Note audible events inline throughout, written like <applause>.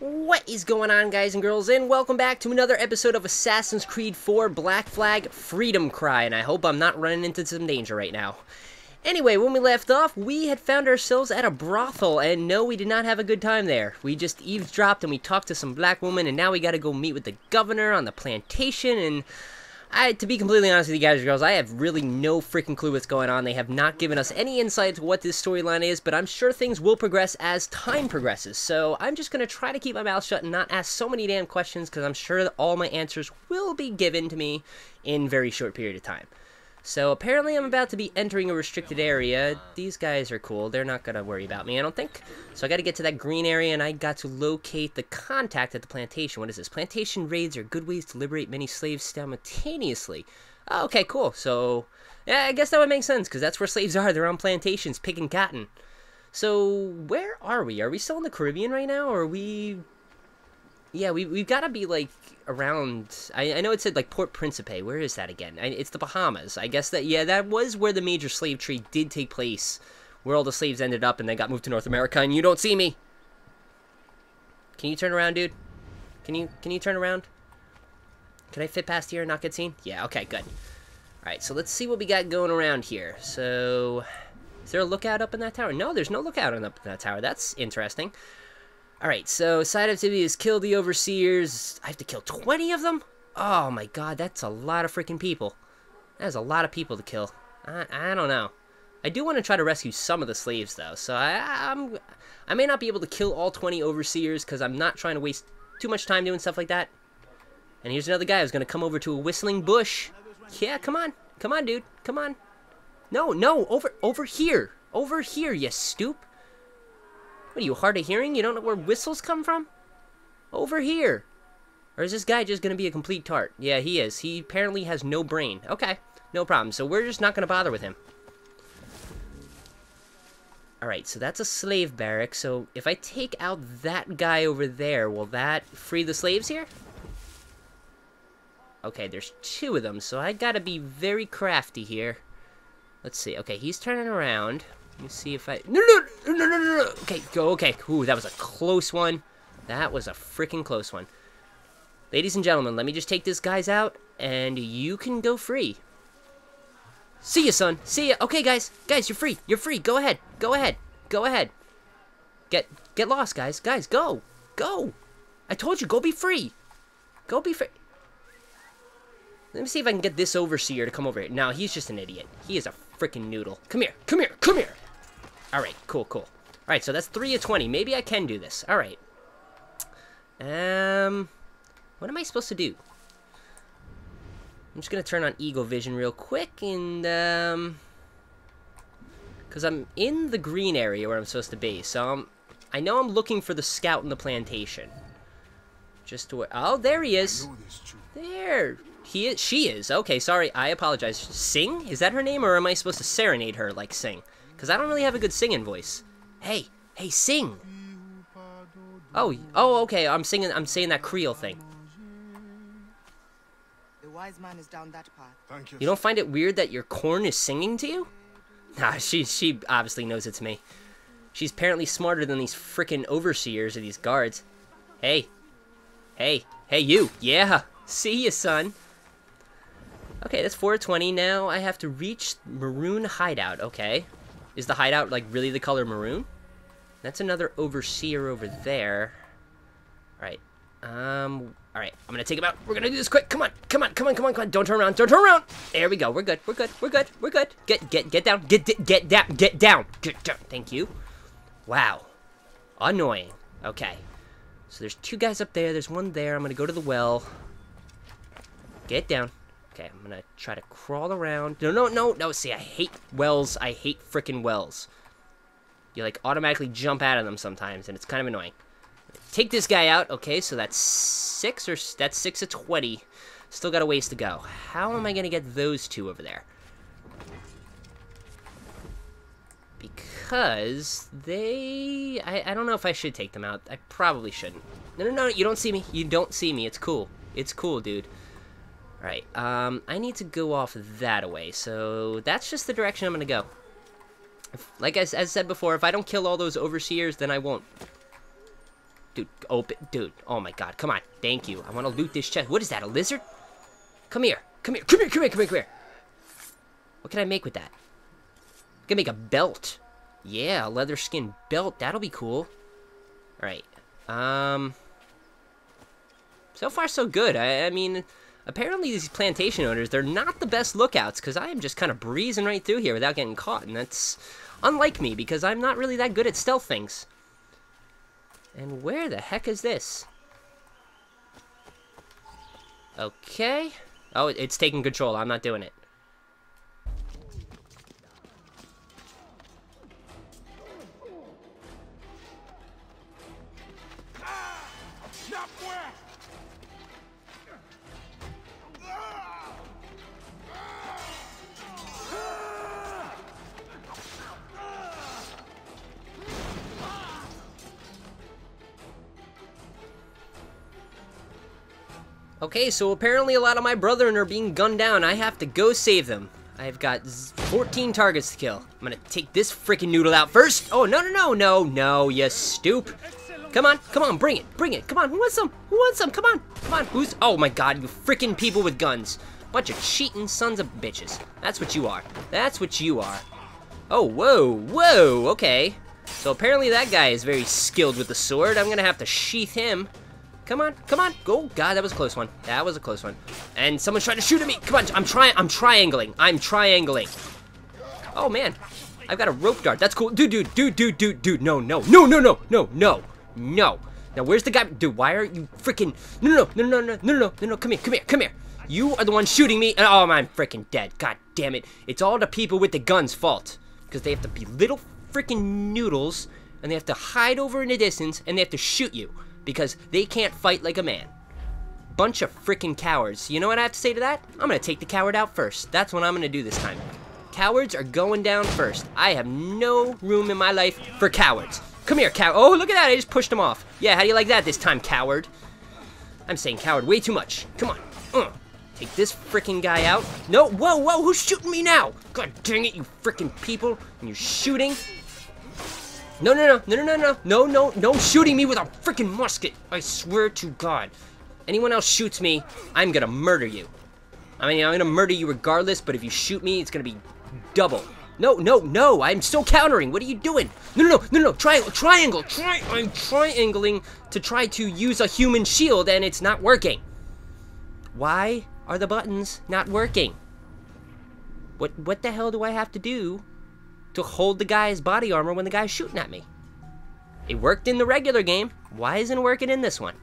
What is going on, guys and girls, and welcome back to another episode of Assassin's Creed 4 Black Flag Freedom Cry, and I hope I'm not running into some danger right now. Anyway, when we left off, we had found ourselves at a brothel, and no, we did not have a good time there. We just eavesdropped and we talked to some black woman, and now we gotta go meet with the governor on the plantation, and I, to be completely honest with you guys and girls, I have really no freaking clue what's going on. They have not given us any insight to what this storyline is, but I'm sure things will progress as time progresses. So I'm just going to try to keep my mouth shut and not ask so many damn questions because I'm sure that all my answers will be given to me in very short period of time. So apparently I'm about to be entering a restricted area. These guys are cool. They're not going to worry about me, I don't think. So I got to get to that green area, and I got to locate the contact at the plantation. What is this? Plantation raids are good ways to liberate many slaves simultaneously. Oh, okay, cool. So, yeah, I guess that would make sense, because that's where slaves are. They're on plantations picking cotton. So, where are we? Are we still in the Caribbean right now, or are we yeah, we, we've got to be, like, around... I, I know it said, like, Port Principe. Where is that again? I, it's the Bahamas. I guess that, yeah, that was where the major slave trade did take place. Where all the slaves ended up and they got moved to North America, and you don't see me! Can you turn around, dude? Can you, can you turn around? Can I fit past here and not get seen? Yeah, okay, good. Alright, so let's see what we got going around here. So... Is there a lookout up in that tower? No, there's no lookout up in that tower. That's interesting. Alright, so side activity is kill the overseers. I have to kill 20 of them? Oh my god, that's a lot of freaking people. That's a lot of people to kill. I, I don't know. I do want to try to rescue some of the slaves, though, so I, I'm, I may not be able to kill all 20 overseers, because I'm not trying to waste too much time doing stuff like that. And here's another guy who's going to come over to a whistling bush. Yeah, come on. Come on, dude. Come on. No, no, over, over here. Over here, you stoop. What are you, hard of hearing? You don't know where whistles come from? Over here. Or is this guy just going to be a complete tart? Yeah, he is. He apparently has no brain. Okay, no problem. So we're just not going to bother with him. Alright, so that's a slave barrack. So if I take out that guy over there, will that free the slaves here? Okay, there's two of them, so I gotta be very crafty here. Let's see. Okay, he's turning around. Let me see if I... No, no, no, no, no, no. Okay, go. Okay. Ooh, that was a close one. That was a freaking close one. Ladies and gentlemen, let me just take this guy's out, and you can go free. See ya, son. See ya. Okay, guys. Guys, you're free. You're free. Go ahead. Go ahead. Go ahead. Get get lost, guys. Guys, go. Go. I told you, go be free. Go be free. Let me see if I can get this overseer to come over here. No, he's just an idiot. He is a freaking noodle. Come here. Come here. Come here. Alright, cool, cool. Alright, so that's 3 of 20. Maybe I can do this. Alright. Um, what am I supposed to do? I'm just going to turn on Eagle Vision real quick and, um... Because I'm in the green area where I'm supposed to be, so I'm, I know I'm looking for the scout in the plantation. Just to... Oh, there he is. There. He is. She is. Okay, sorry. I apologize. Sing? Is that her name, or am I supposed to serenade her like Sing? Because I don't really have a good singing voice. Hey, hey, sing! Oh, oh, okay, I'm singing, I'm saying that Creole thing. The wise man is down that path. Thank you. You don't find it weird that your corn is singing to you? Nah, <laughs> she, she obviously knows it's me. She's apparently smarter than these frickin' overseers or these guards. Hey. Hey. Hey, you. Yeah. See ya, son. Okay, that's 420. Now I have to reach Maroon Hideout. Okay. Is the hideout, like, really the color maroon? That's another overseer over there. Alright. Um, alright. I'm gonna take him out. We're gonna do this quick. Come on. Come on. Come on. Come on. Come on. Don't turn around. Don't turn around. There we go. We're good. We're good. We're good. We're good. Get, get, get down. Get, get down. Get down. Get down. Thank you. Wow. Annoying. Okay. So there's two guys up there. There's one there. I'm gonna go to the well. Get down. Okay, I'm gonna try to crawl around. No, no, no, no. See, I hate wells. I hate freaking wells. You, like, automatically jump out of them sometimes, and it's kind of annoying. Take this guy out. Okay, so that's six, or that's six of 20. Still got a ways to go. How am I gonna get those two over there? Because they... I, I don't know if I should take them out. I probably shouldn't. No, no, no, you don't see me. You don't see me. It's cool. It's cool, dude. Alright, um, I need to go off that away, so that's just the direction I'm gonna go. If, like I, as said before, if I don't kill all those overseers, then I won't. Dude, open. Dude, oh my god. Come on. Thank you. I want to loot this chest. What is that, a lizard? Come here. Come here. Come here. Come here. Come here. Come here. What can I make with that? I can make a belt. Yeah, a leather skin belt. That'll be cool. Alright. Um... So far, so good. I, I mean, apparently these plantation owners, they're not the best lookouts, because I am just kind of breezing right through here without getting caught, and that's unlike me, because I'm not really that good at stealth things. And where the heck is this? Okay. Oh, it's taking control. I'm not doing it. Okay, so apparently a lot of my brethren are being gunned down. I have to go save them. I've got 14 targets to kill. I'm gonna take this freaking noodle out first. Oh, no, no, no, no, no, you stoop. Come on, come on, bring it, bring it. Come on, who wants some? Who wants some? Come on, come on. Who's, oh my god, you freaking people with guns. Bunch of cheating sons of bitches. That's what you are. That's what you are. Oh, whoa, whoa, okay. So apparently that guy is very skilled with the sword. I'm gonna have to sheath him. Come on, come on. Go. God, that was a close one. That was a close one. And someone's trying to shoot at me. Come on, I'm trying. I'm triangling. I'm triangling. Oh, man. I've got a rope dart. That's cool. Dude, dude, dude, dude, dude, dude. No, no, no, no, no, no, no, no. Now, where's the guy? Dude, why are you freaking... No, no, no, no, no, no, no, no, no, come here, come here, come here. You are the one shooting me, and oh, I'm freaking dead. God damn it. It's all the people with the guns' fault. Because they have to be little freaking noodles, and they have to hide over in the distance, and they have to shoot you because they can't fight like a man. Bunch of freaking cowards. You know what I have to say to that? I'm gonna take the coward out first. That's what I'm gonna do this time. Cowards are going down first. I have no room in my life for cowards. Come here, cow. Oh, look at that. I just pushed him off. Yeah, how do you like that this time, coward? I'm saying coward way too much. Come on. Uh, take this freaking guy out. No, whoa, whoa, who's shooting me now? God dang it, you freaking people. And you're shooting. No, no, no, no, no, no, no, no, no shooting me with a freaking musket. I swear to God. Anyone else shoots me, I'm gonna murder you. I mean, I'm gonna murder you regardless, but if you shoot me, it's gonna be double. No, no, no, I'm still countering. What are you doing? No, no, no, no, no, triangle, triangle, tri I'm triangling to try to use a human shield and it's not working. Why are the buttons not working? What, what the hell do I have to do to hold the guy's body armor when the guy's shooting at me. It worked in the regular game. Why isn't it working in this one?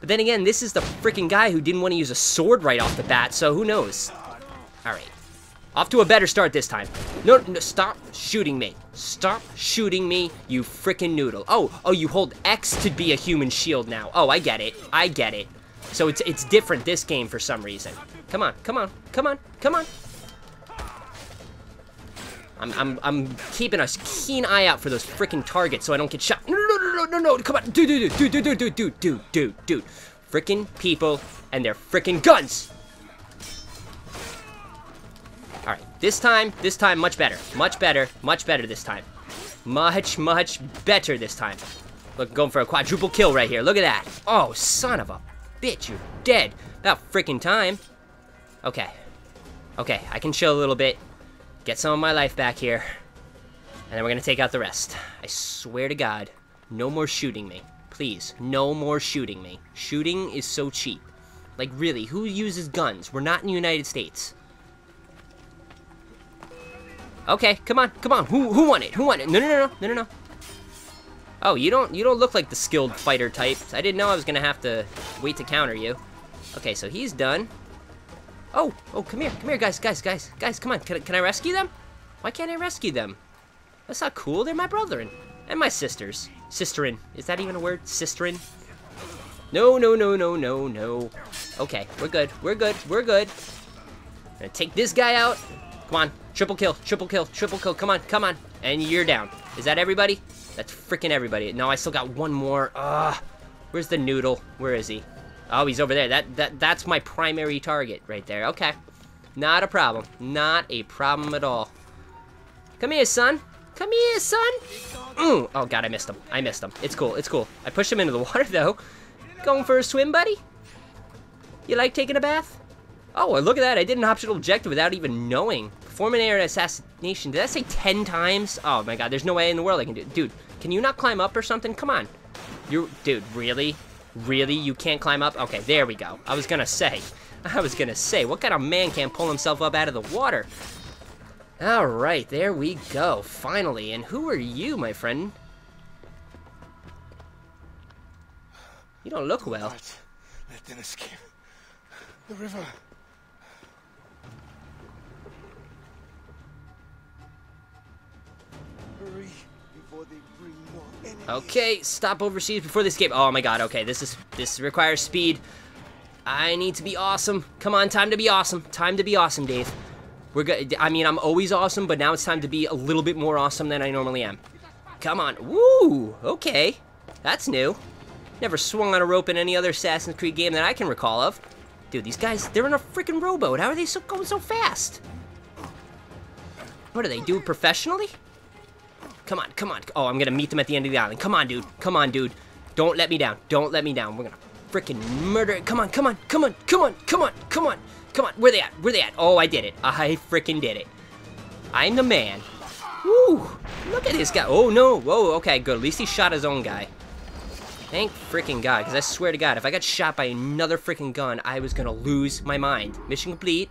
But then again, this is the freaking guy who didn't want to use a sword right off the bat, so who knows? Alright. Off to a better start this time. No, no, stop shooting me. Stop shooting me, you freaking noodle. Oh, oh, you hold X to be a human shield now. Oh, I get it. I get it. So it's it's different this game for some reason. Come on, come on, come on, come on. I'm, I'm, I'm keeping a keen eye out for those freaking targets so I don't get shot. No, no, no, no, no, no, come on. Dude, dude, dude, dude, dude, dude, dude, dude, dude, dude. Freaking people and their freaking guns. All right, this time, this time, much better. Much better, much better this time. Much, much better this time. Look, going for a quadruple kill right here. Look at that. Oh, son of a bitch, you're dead. About freaking time. Okay. Okay, I can chill a little bit get some of my life back here, and then we're gonna take out the rest. I swear to God, no more shooting me. Please, no more shooting me. Shooting is so cheap. Like, really, who uses guns? We're not in the United States. Okay, come on, come on. Who who won it? Who won it? No, no, no, no, no, no, no. Oh, you don't you don't look like the skilled fighter type. I didn't know I was gonna have to wait to counter you. Okay, so he's done. Oh, oh, come here, come here, guys, guys, guys, guys, come on. Can, can I rescue them? Why can't I rescue them? That's not cool. They're my brethren. And my sisters. Sisterin. Is that even a word? Sisterin? No, no, no, no, no, no. Okay, we're good. We're good. We're good. Gonna take this guy out. Come on. Triple kill. Triple kill. Triple kill. Come on. Come on. And you're down. Is that everybody? That's freaking everybody. No, I still got one more. Ugh. Where's the noodle? Where is he? Oh, he's over there. That that That's my primary target right there. Okay. Not a problem. Not a problem at all. Come here, son. Come here, son. Mm. Oh, God, I missed him. I missed him. It's cool. It's cool. I pushed him into the <laughs> water, though. Going for a swim, buddy? You like taking a bath? Oh, look at that. I did an optional objective without even knowing. Perform an air assassination. Did I say 10 times? Oh, my God. There's no way in the world I can do it. Dude, can you not climb up or something? Come on. You, Dude, really? Really? You can't climb up? Okay, there we go. I was gonna say. <laughs> I was gonna say, what kind of man can't pull himself up out of the water? Alright, there we go. Finally. And who are you, my friend? You don't look well. Let them escape. The river. Hurry Okay, stop overseas before they escape. Oh my god, okay, this is this requires speed. I need to be awesome. Come on, time to be awesome. Time to be awesome, Dave. We're good. I mean, I'm always awesome, but now it's time to be a little bit more awesome than I normally am. Come on. Woo! Okay. That's new. Never swung on a rope in any other Assassin's Creed game that I can recall of. Dude, these guys, they're in a freaking rowboat. How are they so going so fast? What do they do professionally? Come on, come on. Oh, I'm gonna meet them at the end of the island. Come on, dude. Come on, dude. Don't let me down. Don't let me down. We're gonna freaking murder it. Come on, come on, come on, come on, come on, come on, come on. Where they at? Where they at? Oh, I did it. I freaking did it. I'm the man. Woo! Look at this guy. Oh, no. Whoa, okay, good. At least he shot his own guy. Thank freaking God, because I swear to God, if I got shot by another freaking gun, I was gonna lose my mind. Mission complete.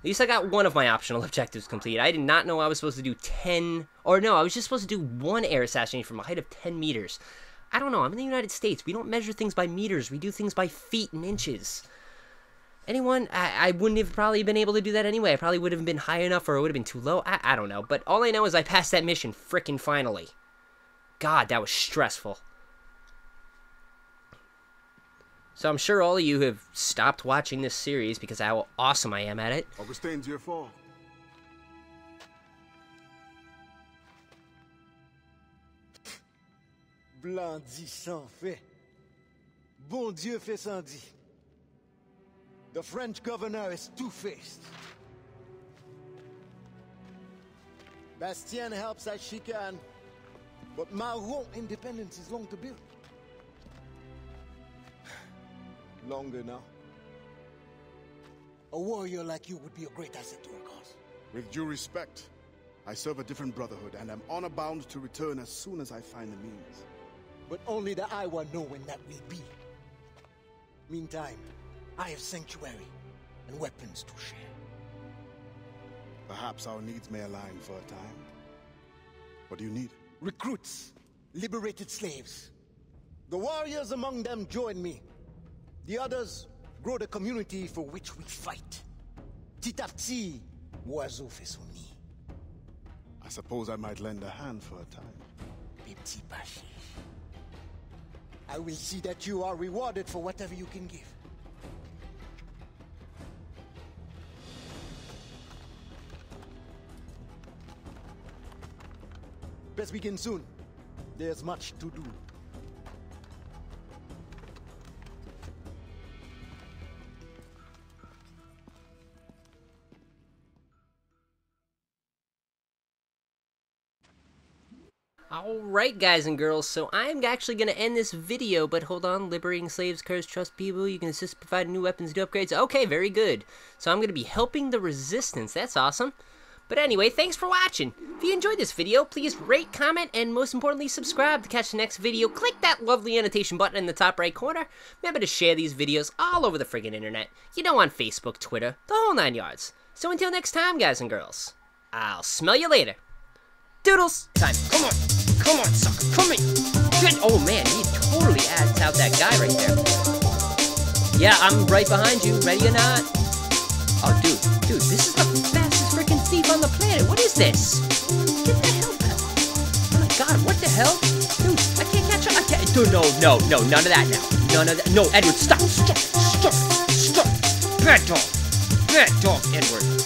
At least I got one of my optional <laughs> objectives complete. I did not know I was supposed to do 10, or no, I was just supposed to do one air assassination from a height of 10 meters. I don't know, I'm in the United States. We don't measure things by meters, we do things by feet and inches. Anyone, I, I wouldn't have probably been able to do that anyway. I probably would have been high enough or it would have been too low. I, I don't know, but all I know is I passed that mission frickin' finally. God, that was stressful. So I'm sure all of you have stopped watching this series because how awesome I am at it. Augustin Dieufort. Blanc dit sans fait. Bon Dieu fait sans dit. The French governor is two-faced. Bastienne helps as she can, but Maroon independence is long to build. Longer now. A warrior like you would be a great asset to our cause. With due respect, I serve a different brotherhood and am honor bound to return as soon as I find the means. But only the loa know when that will be. Meantime, I have sanctuary and weapons to share. Perhaps our needs may align for a time. What do you need? Recruits, liberated slaves. The warriors among them join me. The others grow the community for which we fight. Titafti, oiseau fait son nid. I suppose I might lend a hand for a time. Petit Pachi. I will see that you are rewarded for whatever you can give. Best begin soon. There's much to do. Alright guys and girls, so I'm actually going to end this video, but hold on, liberating slaves, curse, trust people, you can assist provide new weapons, new upgrades, okay, very good. So I'm going to be helping the resistance, that's awesome. But anyway, thanks for watching. If you enjoyed this video, please rate, comment, and most importantly, subscribe to catch the next video. Click that lovely annotation button in the top right corner. Remember to share these videos all over the friggin' internet. You know, on Facebook, Twitter, the whole nine yards. So until next time, guys and girls, I'll smell you later. Doodles! Time. Come on. Come on, sucker. Come in. Good. Oh, man. He totally adds out that guy right there. Yeah, I'm right behind you. Ready or not? Oh, dude. Dude, this is the fastest freaking thief on the planet. What is this? Get the hell out. Oh, my God. What the hell? Dude, I can't catch up. I can't. Dude, no, no, no. None of that now. None of that. No, Edward, stop. Stop. Stop. Stop. Bad dog. Bad dog, Edward.